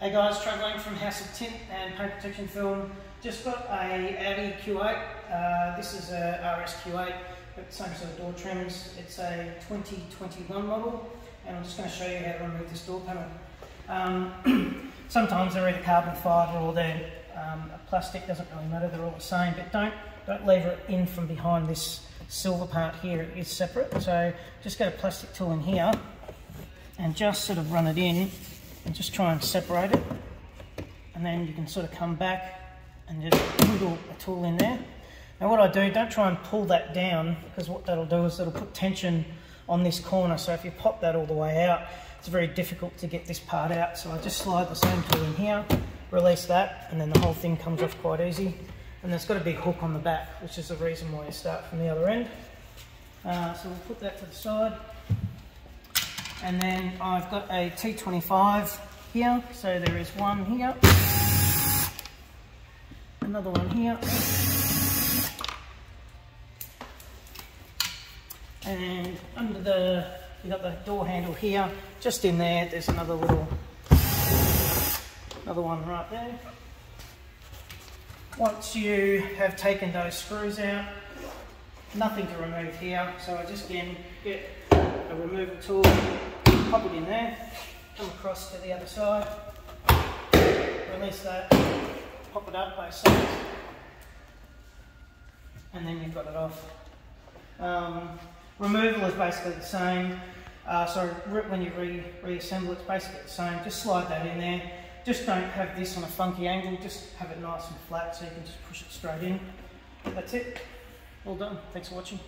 Hey guys, Trevor Lang from House of Tint and Paint Protection Film. Just got a Audi Q8. Uh, this is a RS Q8, but same sort of door trims. It's a 2021 model, and I'm just going to show you how to remove this door panel. Um, sometimes they're either carbon fibre or they're um, plastic. Doesn't really matter. They're all the same, but don't don't lever it in from behind this silver part here. It is separate. So just get a plastic tool in here and just sort of run it in and just try and separate it. And then you can sort of come back and just wiggle a tool in there. Now what I do, don't try and pull that down because what that'll do is it'll put tension on this corner. So if you pop that all the way out, it's very difficult to get this part out. So I just slide the same tool in here, release that, and then the whole thing comes off quite easy. And there's got a big hook on the back, which is the reason why you start from the other end. Uh, so we'll put that to the side. And then I've got a T25 here. So there is one here, another one here, and under the, you've got the door handle here, just in there, there's another little, another one right there. Once you have taken those screws out, nothing to remove here, so I just again get a removal tool, pop it in there, come across to the other side, release that, pop it up both sides, and then you've got it off. Um, removal is basically the same, uh, so when you re reassemble it's basically the same, just slide that in there. Just don't have this on a funky angle, just have it nice and flat so you can just push it straight in. That's it, all done, thanks for watching.